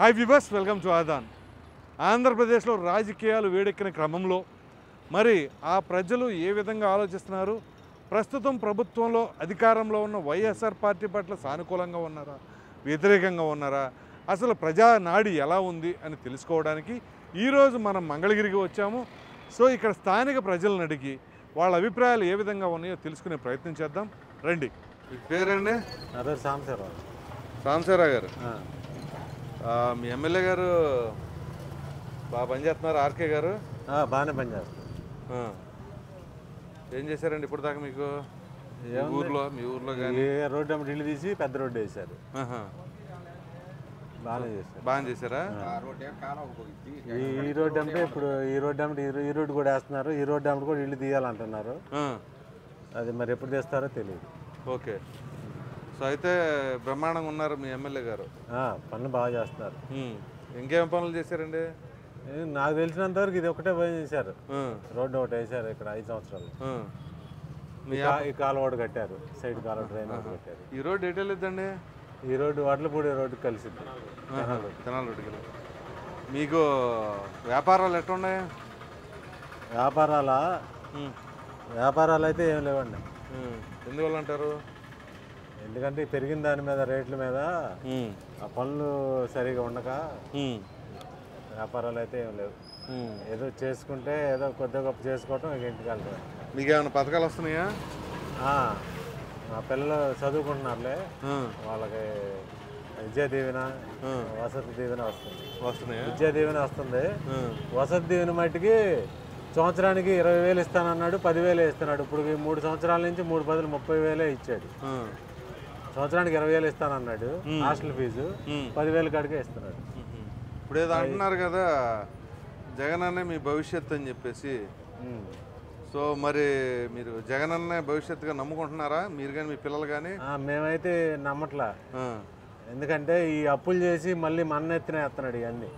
Hi విబస్ welcome to Aadan. ఆంధ్రప్రదేశ్లో రాజకీయాలు వేడెక్కిన క్రమంలో మరి ఆ ప్రజలు ఏ విధంగా ఆలోచిస్తున్నారు? ప్రస్తుతం ప్రభుత్వంలో అధికారంలో ఉన్న వైఎస్ఆర్ పార్టీ పట్ల సానుకూలంగా ఉన్నారా? వ్యతిరేకంగా ఉన్నారా? అసలు ప్రజా నాడి ఎలా ఉంది అని తెలుసుకోవడానికి ఈరోజు మనం మంగళగిరికి వచ్చాము. సో ఇక్కడ స్థానిక ప్రజలను అడిగి వాళ్ళ అభిప్రాయాలు ఏ విధంగా ఉన్నాయో తెలుసుకునే ప్రయత్నం చేద్దాం. రండి. పేరండి? సాంబశివరావు. రామసారావు గారు. ఆ, మీ ఎమ్మెల్యే గారు బాగా పనిచేస్తున్నారు ఆర్కే గారు. బాగానే పనిచేస్తాను ఆ. ఏం చేశారండి ఇప్పుడు దాకా మీకు? మీ ఊర్లో మీ ఊర్లో కానీ ఏ రోడ్డు అమ్మటి ఇల్లు తీసి పెద్ద రోడ్డు వేశారు. బాగానే చేశారు. బాగా చేశారా? ఈ ఈ రోడ్డు అంటే ఇప్పుడు ఈ రోడ్డు అమ్మటి ఈ రోడ్డు కూడా వేస్తున్నారు. ఈ రోడ్డు అమ్మటి కూడా ఇల్లు తీయాలంటున్నారు. అది మరి ఎప్పుడు తెస్తారో తెలియదు. ఓకే. సో అయితే బ్రహ్మాండంగా ఉన్నారు మీ ఎమ్మెల్యే గారు. పనులు బాగా చేస్తున్నారు. ఇంకేం పనులు చేశారండి? నాకు తెలిసినంత వరకు ఇది ఒకటే పని చేశారు. రోడ్డు ఒకటి వేశారు ఇక్కడ ఐదు సంవత్సరాలు. ఈ కా- ఈ కాలువ ఒకటి కట్టారు. సైడ్ కాలువ డ్రైన్ కట్టారు. ఈ రోడ్ ఎటు వెళ్ళిద్దండి? ఈ రోడ్డు వడ్లపూడి రోడ్డు కలిసింది. తెనాలి రోడ్డుకి మీకు వ్యాపారాలు ఎట్టున్నాయి వ్యాపారాల. వ్యాపారాలు అయితే ఏం లేవండి. ఎందువల్ల అంటారు? ఎందుకంటే పెరిగిన దాని మీద రేట్ల మీద. ఆ పనులు సరిగా ఉండక. వ్యాపారాలు అయితే ఏం లేవు. ఏదో చేసుకుంటే ఏదో కొద్దిగా గొప్ప చేసుకోవటం ఇక ఇంటికి మీకు ఏమైనా పథకాలు వస్తున్నాయా మా పిల్లలు చదువుకుంటున్నారులే. వాళ్ళకి విద్యా దీవెన. వసతి దీవెన వస్తుంది వస్తున్నాయా విద్యా దీవెన వస్తుంది. వసతి దీవెన మట్టికి సంవత్సరానికి ఇరవై వేలు ఇస్తానన్నాడు పదివేలు ఇస్తున్నాడు ఇప్పుడు ఈ మూడు సంవత్సరాల నుంచి మూడు పదులు ముప్పై వేలే ఇచ్చాడు. సంవత్సరానికి ఇరవై వేలు ఇస్తానన్నాడు. Hostel fees. పదివేలు కాడికే ఇస్తున్నాడు. ఇప్పుడు ఏదో అంటున్నారు కదా జగన్ అన్నే మీ భవిష్యత్తు అని చెప్పేసి. సో మరి మీరు జగన్ అన్నే భవిష్యత్తుగా నమ్ముకుంటున్నారా? మీరు కానీ మీ పిల్లలు కానీ ఆ, మేమైతే నమ్మట్లా. ఎందుకంటే ఈ అప్పులు చేసి మళ్ళీ మన ఎత్తిన వేస్తున్నాడు ఇవన్నీ.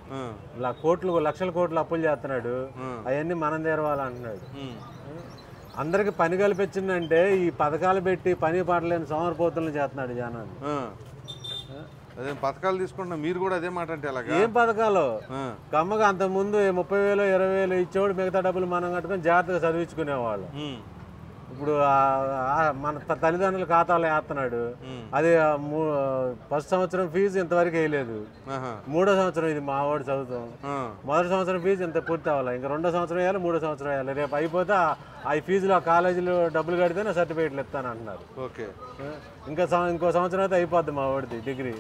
ఇలా కోట్లు లక్షల కోట్లు అప్పులు చేస్తున్నాడు. అవన్నీ మనం తెరవాలంటున్నాడు అందరికి పని కల్పించిందంటే ఈ పథకాలు పెట్టి పని పాటలేని సోమరిపోతులను చేస్తున్నాడు జనాన్ని అదే పథకాలు తీసుకుంటున్నా మీరు కూడా అదే మాట అంటే అలాగా ఏం పథకాలు. కమ్మగా అంత ముందు ముప్పై వేలు ఇరవై వేలు ఇచ్చేవాడు మిగతా డబ్బులు మనం కట్టుకొని జాగ్రత్తగా చదివించుకునేవాళ్ళు. ఇప్పుడు మన తల్లిదండ్రుల ఖాతాలో వేస్తున్నాడు. అది ఫస్ట్ సంవత్సరం ఫీజు ఇంతవరకు వేయలేదు. మూడో సంవత్సరం ఇది మా వాడు చదువుతాం. మొదటి సంవత్సరం ఫీజు ఇంత పూర్తి అవ్వాలి? ఇంకా రెండో సంవత్సరం వేయాలి మూడో సంవత్సరం వేయాలి. రేపు అయిపోతే ఆ- ఫీజులో ఆ కాలేజీలో డబ్బులు కడితేనే సర్టిఫికేట్లు ఇస్తాను అంటున్నారు. ఓకే. ఇంకా ఇంకో సంవత్సరం అయితే అయిపోద్ది మా వాడిది డిగ్రీ.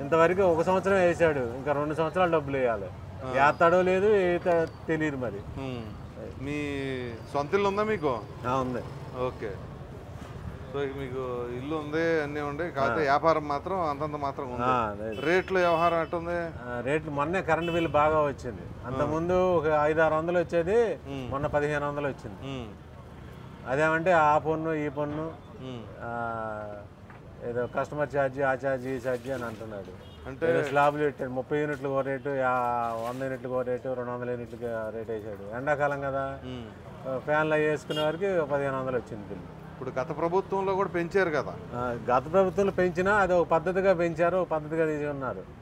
ఇంతవరకు ఒక సంవత్సరం వేసాడు. ఇంకా రెండు సంవత్సరాలు డబ్బులు వేయాలి. వేస్తాడో లేదు తెలియదు మరి. మీ సొంత ఇల్లు ఉందా మీకు? ఉంది. ఓకే. సో మీకు ఇల్లు ఉంది అన్నీ ఉంది కాకపోతే వ్యాపారం మాత్రం అంతంత మాత్రం ఉంది. రేట్లు వ్యవహారం ఎట్టుంది? రేట్లు మొన్నే కరెంట్ బిల్ బాగా వచ్చింది. అంతకుముందు ఒక ఐదు ఆరు వందలు వచ్చేది మొన్న పదిహేను వందలు వచ్చింది. అదేమంటే ఆ పన్ను ఈ పన్ను ఏదో కస్టమర్ ఛార్జీ ఆ ఛార్జీ ఈ ఛార్జీ అని అంటున్నాడు. అంటే స్లాబ్లు పెట్టాడు ముప్పై యూనిట్లు ఒక రేటు వంద యూనిట్లు ఒక రేటు రెండు వందల యూనిట్లకి రేట్ వేసాడు. ఎండాకాలం కదా. ఫ్యాన్లు అవి వేసుకునే వారికి పదిహేను వందలు వచ్చింది బిల్లు. ఇప్పుడు గత ప్రభుత్వంలో కూడా పెంచారు కదా. గత ప్రభుత్వంలో పెంచినా అది ఒక పద్ధతిగా పెంచారు ఒక పద్ధతిగా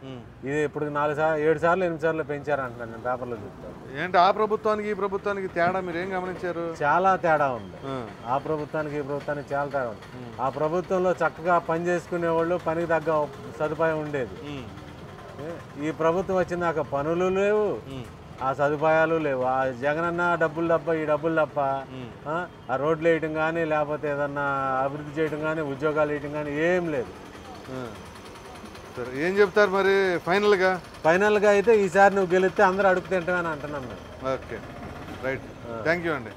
ఉమ్. ఇది ఇప్పుడు నాలుగు సార్లు ఏడు సార్లు ఎనిమిది సార్లు పెంచారు అంటున్నాను నేను పేపర్లో చూస్తాను ఏంటి ఆ ప్రభుత్వానికి ఈ ప్రభుత్వానికి తేడా? మీరు ఏం గమనించారు? చాలా తేడా ఉంది. ఆ. ప్రభుత్వానికి ఈ ప్రభుత్వానికి చాలా తేడా ఉంది. ఆ ప్రభుత్వంలో చక్కగా పని చేసుకునే వాళ్ళు పనికి తగ్గ సదుపాయం ఉండేది. ఈ ప్రభుత్వం వచ్చినాక పనులు లేవు. ఆ సదుపాయాలు లేవు. ఆ జగనన్న డబ్బులు తప్ప ఈ డబ్బులు తప్ప ఆ, రోడ్లు వేయటం కానీ లేకపోతే ఏదన్నా అభివృద్ధి చేయడం కానీ ఉద్యోగాలు వేయటం కానీ ఏం లేదు. ఏం చెప్తారు మరి? ఫైనల్గా? ఫైనల్గా అయితే ఈసారి నువ్వు గెలిస్తే అందరూ అడుగు తింటామని అంటున్నాం మేము. ఓకే. రైట్. థ్యాంక్ యూ అండి.